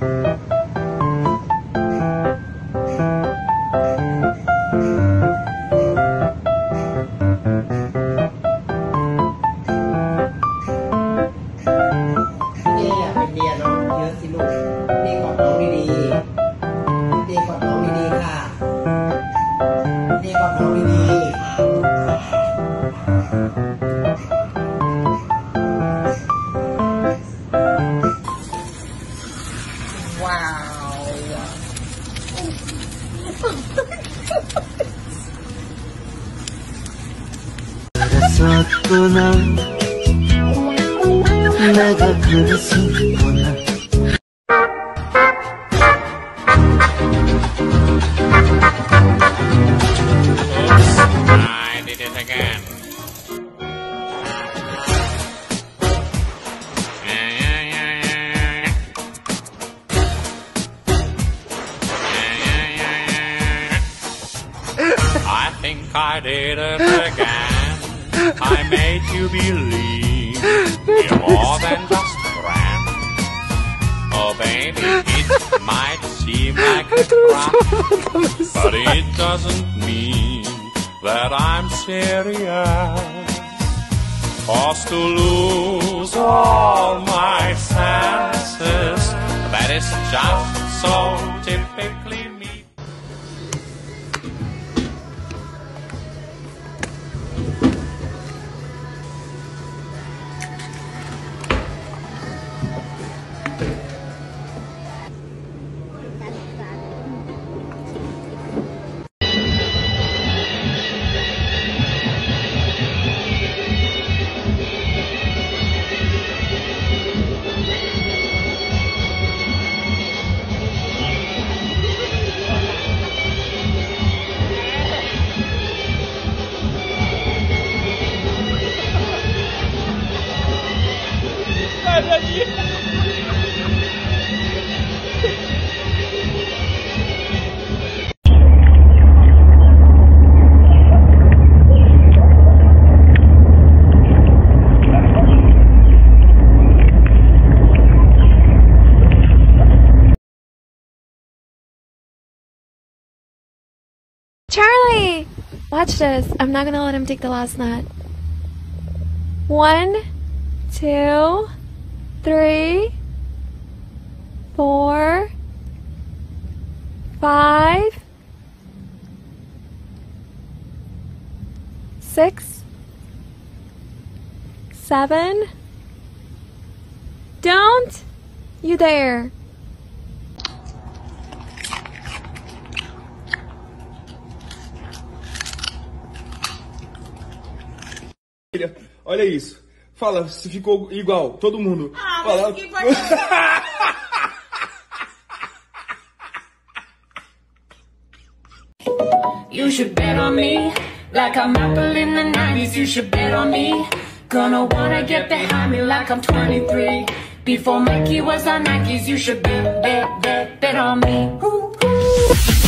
พี่ 그랬었구나 내가 그랬었구 I think I did it again. I made you believe you're more than just a friend. Oh, baby, it might seem like a crime. But it doesn't mean that I'm serious. Cause to lose all my senses, that is just so typically me. Charlie! Watch this. I'm not gonna let him take the last nut. One, two, three, four, five, six, seven. Don't you. Filha, Olha isso. Fala se ficou igual, todo mundo. Fala. mas que importa? You should bet on me, like I'm Apple in the 90s. You should bet on me. Gonna wanna get behind me like I'm 23. Before Mikey was on Nikes, you should bet, bet, bet, bet on me. Ooh, ooh.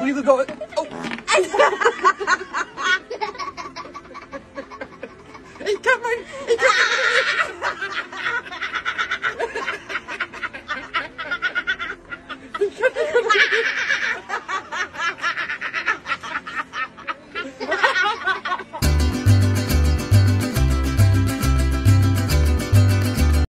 Brise kommt. Oh. Ich kann mein.